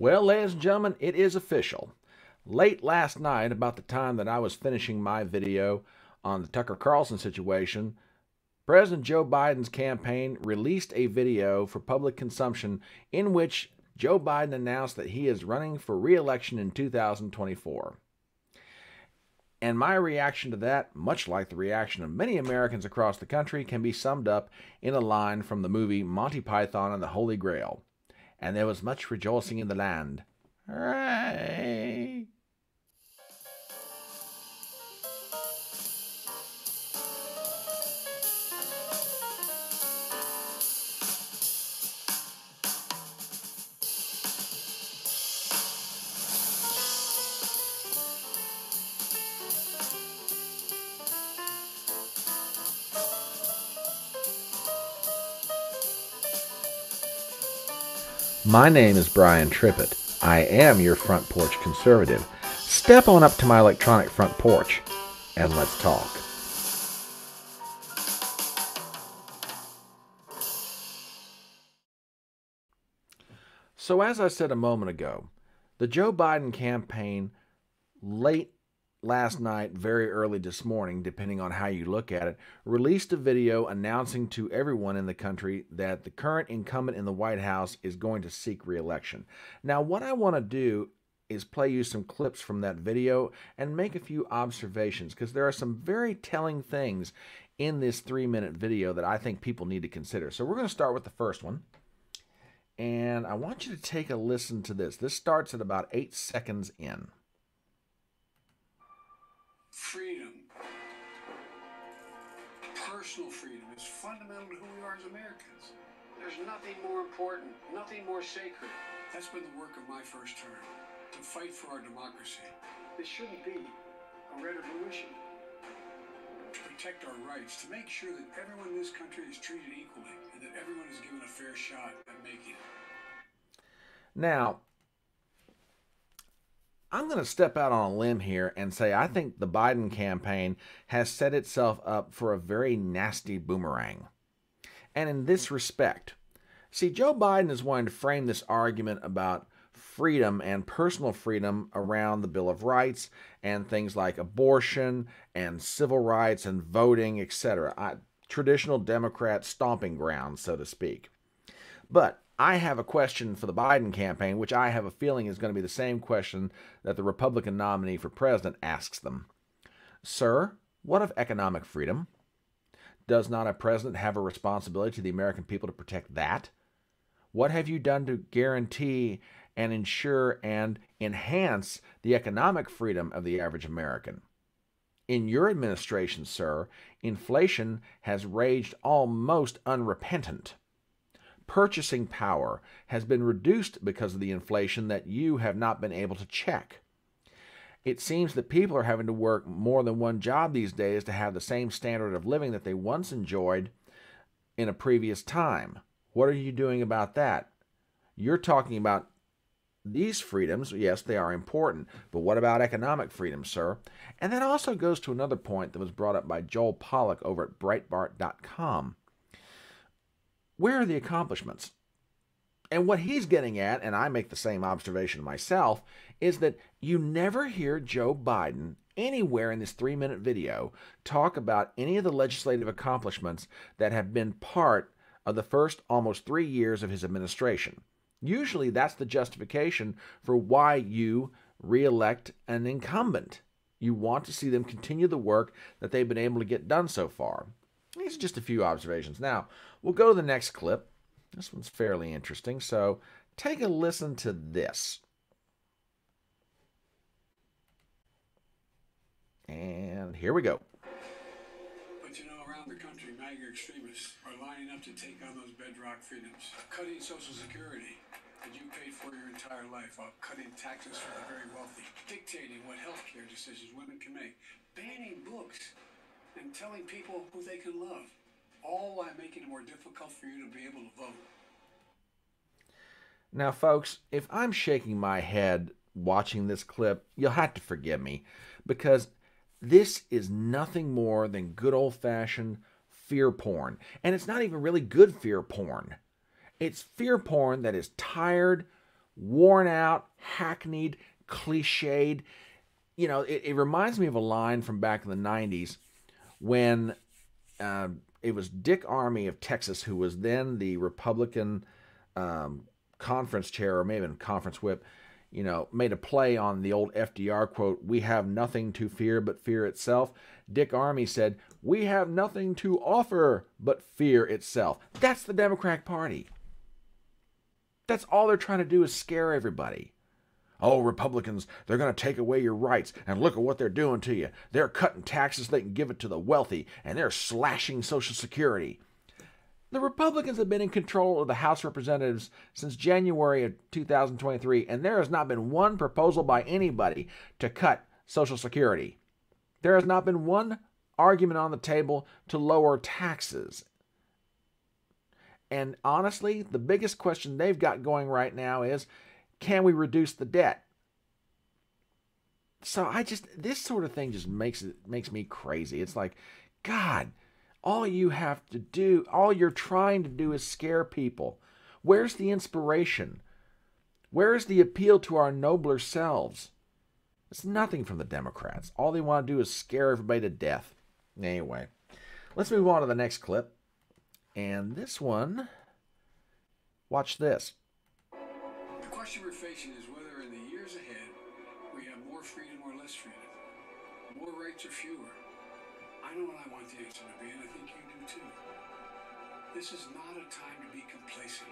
Well, ladies and gentlemen, it is official. Late last night, about the time that I was finishing my video on the Tucker Carlson situation, President Joe Biden's campaign released a video for public consumption in which Joe Biden announced that he is running for re election in 2024. And my reaction to that, much like the reaction of many Americans across the country, can be summed up in a line from the movie Monty Python and the Holy Grail and there was much rejoicing in the land. Hooray! My name is Brian Trippett. I am your front porch conservative. Step on up to my electronic front porch and let's talk. So, as I said a moment ago, the Joe Biden campaign late last night, very early this morning, depending on how you look at it, released a video announcing to everyone in the country that the current incumbent in the White House is going to seek reelection. Now, what I want to do is play you some clips from that video and make a few observations because there are some very telling things in this three minute video that I think people need to consider. So, we're going to start with the first one. And I want you to take a listen to this. This starts at about eight seconds in personal freedom, is fundamental to who we are as Americans. There's nothing more important, nothing more sacred. That's been the work of my first term, to fight for our democracy. This shouldn't be a red revolution. To protect our rights, to make sure that everyone in this country is treated equally and that everyone is given a fair shot at making it. Now, I'm going to step out on a limb here and say I think the Biden campaign has set itself up for a very nasty boomerang. And in this respect, see, Joe Biden is wanting to frame this argument about freedom and personal freedom around the Bill of Rights and things like abortion and civil rights and voting, etc. Traditional Democrat stomping grounds, so to speak. But I have a question for the Biden campaign, which I have a feeling is going to be the same question that the Republican nominee for president asks them. Sir, what of economic freedom? Does not a president have a responsibility to the American people to protect that? What have you done to guarantee and ensure and enhance the economic freedom of the average American? In your administration, sir, inflation has raged almost unrepentant purchasing power has been reduced because of the inflation that you have not been able to check. It seems that people are having to work more than one job these days to have the same standard of living that they once enjoyed in a previous time. What are you doing about that? You're talking about these freedoms, yes, they are important, but what about economic freedom, sir? And that also goes to another point that was brought up by Joel Pollak over at Breitbart.com where are the accomplishments? And what he's getting at, and I make the same observation myself, is that you never hear Joe Biden anywhere in this three minute video talk about any of the legislative accomplishments that have been part of the first almost three years of his administration. Usually that's the justification for why you reelect an incumbent. You want to see them continue the work that they've been able to get done so far. These are just a few observations. Now, we'll go to the next clip. This one's fairly interesting, so take a listen to this. And here we go. But you know, around the country, MAGA extremists are lining up to take on those bedrock freedoms, cutting Social Security that you paid for your entire life while cutting taxes for the very wealthy, dictating what health care decisions women can make, banning books and telling people who they can love, all while making it more difficult for you to be able to vote. Now, folks, if I'm shaking my head watching this clip, you'll have to forgive me because this is nothing more than good old fashioned fear porn. And it's not even really good fear porn. It's fear porn that is tired, worn out, hackneyed, cliched. You know, it, it reminds me of a line from back in the 90s when uh, it was Dick Armey of Texas, who was then the Republican um, conference chair or maybe even conference whip, you know, made a play on the old FDR quote, We have nothing to fear but fear itself. Dick Armey said, We have nothing to offer but fear itself. That's the Democratic Party. That's all they're trying to do is scare everybody. Oh, Republicans, they're going to take away your rights, and look at what they're doing to you. They're cutting taxes they can give it to the wealthy, and they're slashing Social Security. The Republicans have been in control of the House Representatives since January of 2023, and there has not been one proposal by anybody to cut Social Security. There has not been one argument on the table to lower taxes. And honestly, the biggest question they've got going right now is can we reduce the debt? So I just this sort of thing just makes it makes me crazy. It's like, God, all you have to do, all you're trying to do is scare people. Where's the inspiration? Where is the appeal to our nobler selves? It's nothing from the Democrats. All they want to do is scare everybody to death. Anyway, let's move on to the next clip. And this one, watch this. Question we're facing is whether in the years ahead we have more freedom or less freedom, more rights or fewer. I know what I want the answer to be, and I think you do too. This is not a time to be complacent.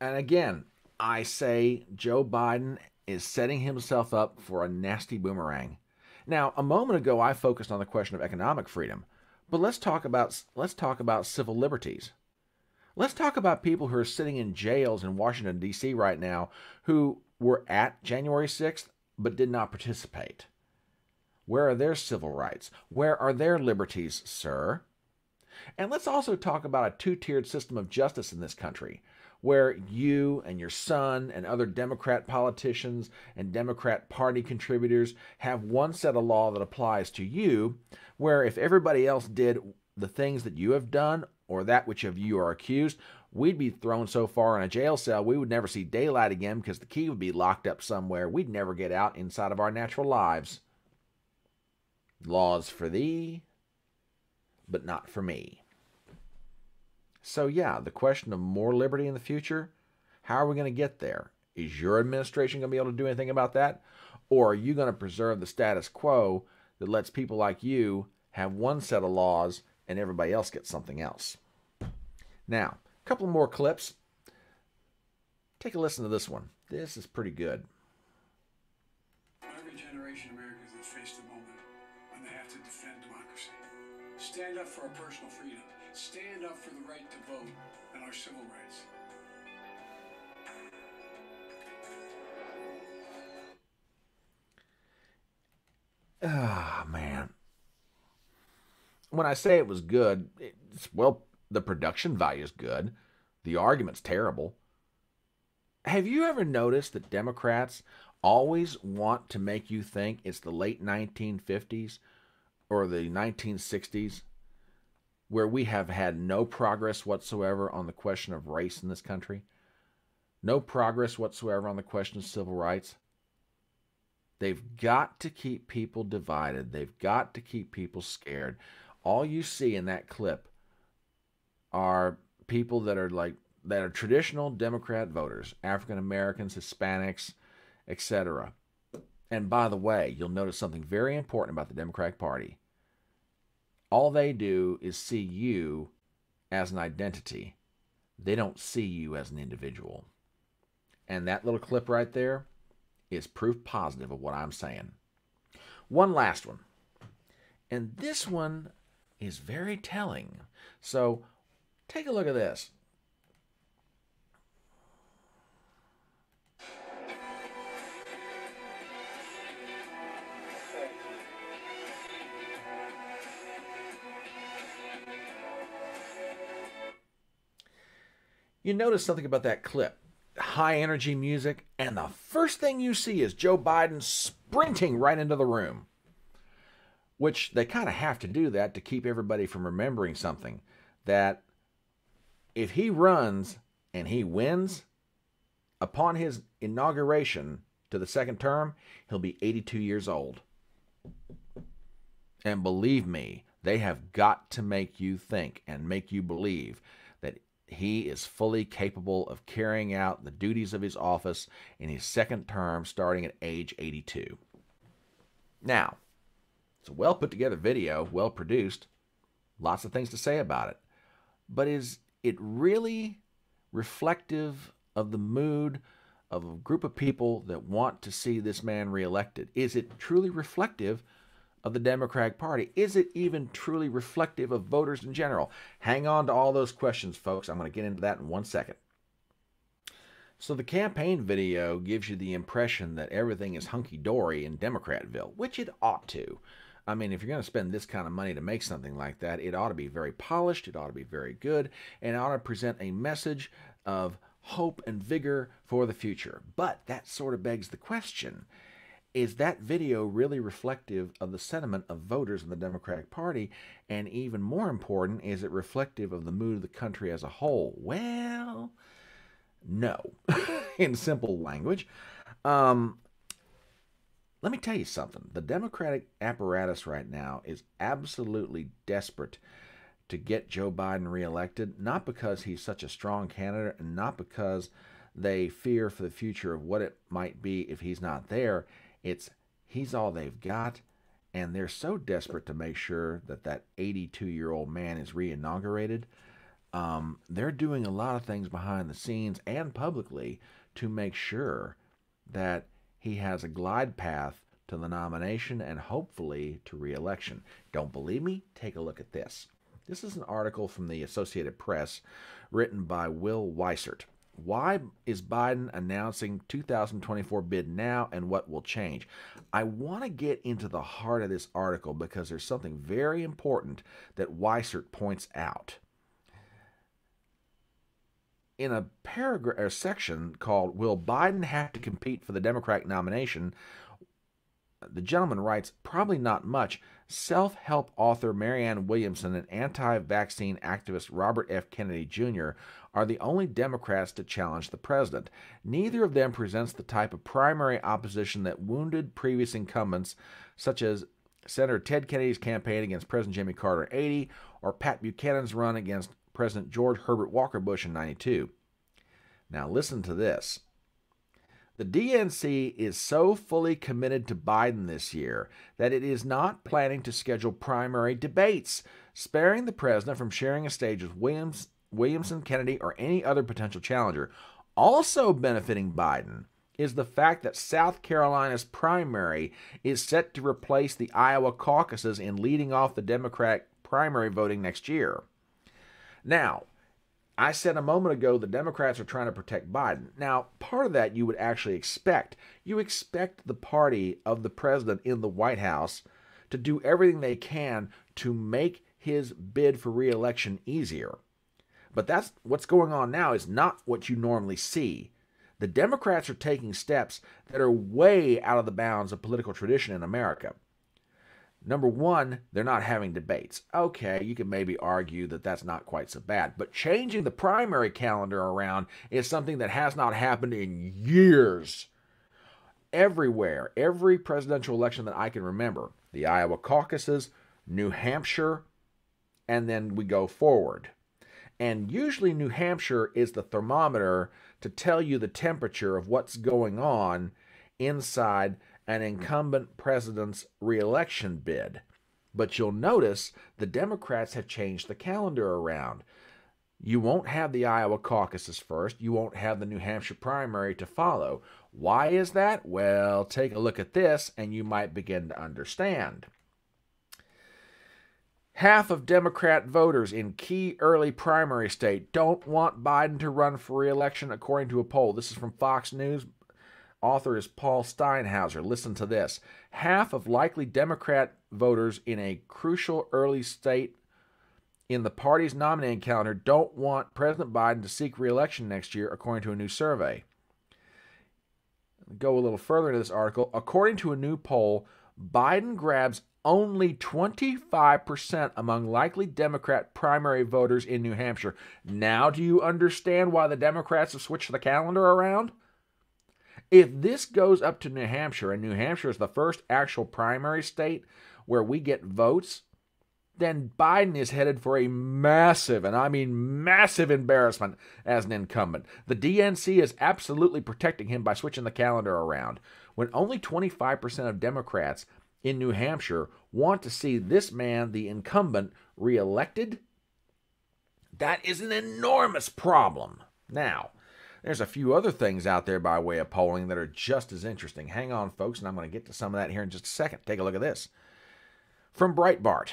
And again, I say Joe Biden is setting himself up for a nasty boomerang. Now, a moment ago I focused on the question of economic freedom, but let's talk about let's talk about civil liberties. Let's talk about people who are sitting in jails in Washington D.C. right now who were at January 6th but did not participate. Where are their civil rights? Where are their liberties, sir? And let's also talk about a two tiered system of justice in this country, where you and your son and other Democrat politicians and Democrat Party contributors have one set of law that applies to you, where if everybody else did the things that you have done or that which of you are accused, we'd be thrown so far in a jail cell we would never see daylight again because the key would be locked up somewhere. We'd never get out inside of our natural lives. Laws for thee, but not for me. So, yeah, the question of more liberty in the future how are we going to get there? Is your administration going to be able to do anything about that? Or are you going to preserve the status quo that lets people like you have one set of laws and everybody else gets something else? Now, a couple more clips. Take a listen to this one. This is pretty good. Every generation Americans has faced a moment when they have to defend democracy. Stand up for our personal freedom. Stand up for the right to vote and our civil rights. Ah, man. When I say it was good, it's well, the production value is good. The argument's terrible. Have you ever noticed that Democrats always want to make you think it's the late 1950s or the 1960s where we have had no progress whatsoever on the question of race in this country? No progress whatsoever on the question of civil rights? They've got to keep people divided. They've got to keep people scared. All you see in that clip are people that are like that are traditional Democrat voters, African Americans, Hispanics, etc. And by the way, you'll notice something very important about the Democratic Party. All they do is see you as an identity. They don't see you as an individual. And that little clip right there is proof positive of what I'm saying. One last one. And this one is very telling. So take a look at this. You notice something about that clip high energy music, and the first thing you see is Joe Biden sprinting right into the room. Which they kind of have to do that to keep everybody from remembering something. That if he runs and he wins, upon his inauguration to the second term, he'll be 82 years old. And believe me, they have got to make you think and make you believe that he is fully capable of carrying out the duties of his office in his second term starting at age 82. Now, it's a well put together video, well produced, lots of things to say about it. But is it really reflective of the mood of a group of people that want to see this man reelected? Is it truly reflective of the Democratic Party? Is it even truly reflective of voters in general? Hang on to all those questions, folks. I'm going to get into that in one second. So, the campaign video gives you the impression that everything is hunky dory in Democratville, which it ought to. I mean, if you're going to spend this kind of money to make something like that, it ought to be very polished, it ought to be very good, and it ought to present a message of hope and vigor for the future. But that sort of begs the question is that video really reflective of the sentiment of voters in the Democratic Party? And even more important, is it reflective of the mood of the country as a whole? Well, no, in simple language. Um, let me tell you something. The Democratic apparatus right now is absolutely desperate to get Joe Biden reelected, not because he's such a strong candidate and not because they fear for the future of what it might be if he's not there. It's he's all they've got, and they're so desperate to make sure that that 82 year old man is reinaugurated. Um, they're doing a lot of things behind the scenes and publicly to make sure that he has a glide path to the nomination and hopefully to reelection. Don't believe me? Take a look at this. This is an article from the Associated Press written by Will Weissert. Why is Biden announcing 2024 bid now and what will change? I want to get into the heart of this article because there's something very important that Weissert points out. In a paragraph or section called Will Biden have to compete for the Democratic nomination? The gentleman writes, probably not much. Self help author Marianne Williamson and anti vaccine activist Robert F. Kennedy Jr. are the only Democrats to challenge the president. Neither of them presents the type of primary opposition that wounded previous incumbents, such as Senator Ted Kennedy's campaign against President Jimmy Carter 80 or Pat Buchanan's run against President George Herbert Walker Bush in 92. Now, listen to this. The DNC is so fully committed to Biden this year that it is not planning to schedule primary debates, sparing the president from sharing a stage with Williams, Williamson, Kennedy, or any other potential challenger. Also benefiting Biden is the fact that South Carolina's primary is set to replace the Iowa caucuses in leading off the Democratic primary voting next year. Now, I said a moment ago the Democrats are trying to protect Biden. Now, part of that you would actually expect. You expect the party of the president in the White House to do everything they can to make his bid for reelection easier. But that's what's going on now is not what you normally see. The Democrats are taking steps that are way out of the bounds of political tradition in America. Number one, they're not having debates. Okay, you can maybe argue that that's not quite so bad, but changing the primary calendar around is something that has not happened in years. Everywhere, every presidential election that I can remember, the Iowa caucuses, New Hampshire, and then we go forward. And usually, New Hampshire is the thermometer to tell you the temperature of what's going on inside an hmm. incumbent president's reelection bid. But you'll notice the Democrats have changed the calendar around. You won't have the Iowa caucuses first. You won't have the New Hampshire primary to follow. Why is that? Well, take a look at this and you might begin to understand. Half of Democrat voters in key early primary state don't want Biden to run for reelection, according to a poll. This is from Fox News Author is Paul Steinhauser. Listen to this. Half of likely Democrat voters in a crucial early state in the party's nominating calendar don't want President Biden to seek reelection next year, according to a new survey. Go a little further into this article. According to a new poll, Biden grabs only 25% among likely Democrat primary voters in New Hampshire. Now, do you understand why the Democrats have switched the calendar around? If this goes up to New Hampshire, and New Hampshire is the first actual primary state where we get votes, then Biden is headed for a massive, and I mean massive embarrassment as an incumbent. The DNC is absolutely protecting him by switching the calendar around. When only 25% of Democrats in New Hampshire want to see this man, the incumbent, reelected, that is an enormous problem. Now, there's a few other things out there by way of polling that are just as interesting. Hang on, folks, and I'm going to get to some of that here in just a second. Take a look at this. From Breitbart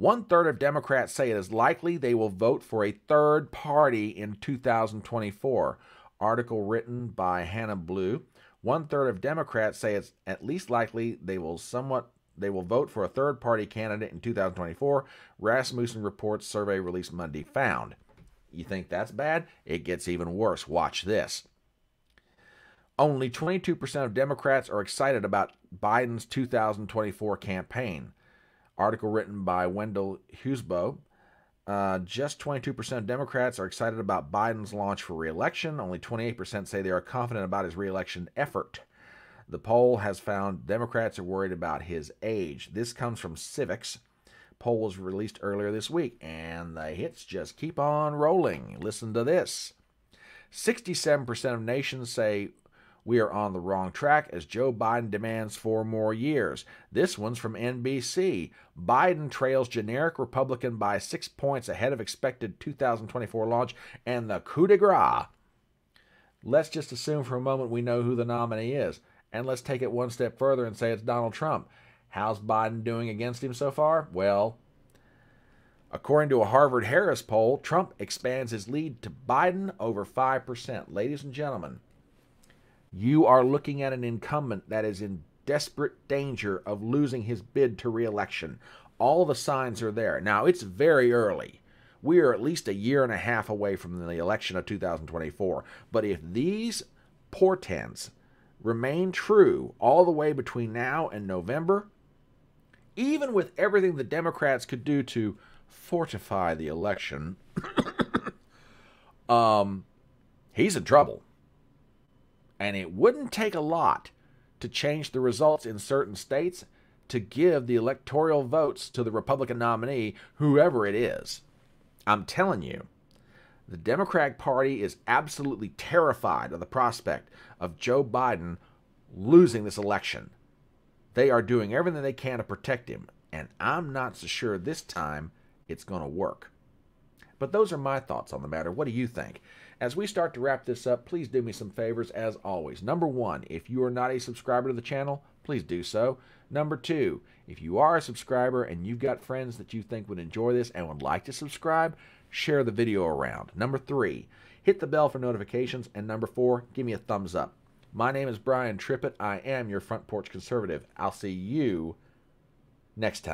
one third of Democrats say it is likely they will vote for a third party in 2024. Article written by Hannah Bleau. One third of Democrats say it's at least likely they will somewhat they will vote for a third party candidate in 2024. Rasmussen reports survey released Monday found. You think that's bad? It gets even worse. Watch this. Only 22% of Democrats are excited about Biden's 2024 campaign. Article written by Wendell Husebø. Uh, just 22% of Democrats are excited about Biden's launch for reelection. Only 28% say they are confident about his reelection effort. The poll has found Democrats are worried about his age. This comes from Civiqs. Poll was released earlier this week, and the hits just keep on rolling. Listen to this 67% of nations say we are on the wrong track as Joe Biden demands four more years. This one's from NBC. Biden trails generic Republican by six points ahead of expected 2024 launch and the coup de grace. Let's just assume for a moment we know who the nominee is. And let's take it one step further and say it's Donald Trump. How's Biden doing against him so far? Well, according to a Harvard Harris poll, Trump expands his lead to Biden over 5%. Ladies and gentlemen, you are looking at an incumbent that is in desperate danger of losing his bid to reelection. All the signs are there. Now, it's very early. We are at least a year and a half away from the election of 2024. But if these portents remain true all the way between now and November, even with everything the Democrats could do to fortify the election, um, he's in trouble. And it wouldn't take a lot to change the results in certain states to give the electoral votes to the Republican nominee, whoever it is. I'm telling you, the Democratic Party is absolutely terrified of the prospect of Joe Biden losing this election. They are doing everything they can to protect him, and I'm not so sure this time it's going to work. But those are my thoughts on the matter. What do you think? As we start to wrap this up, please do me some favors as always. Number one, if you are not a subscriber to the channel, please do so. Number two, if you are a subscriber and you've got friends that you think would enjoy this and would like to subscribe, share the video around. Number three, hit the bell for notifications. And number four, give me a thumbs up. My name is Brian Trippett. I am your front porch conservative. I'll see you next time.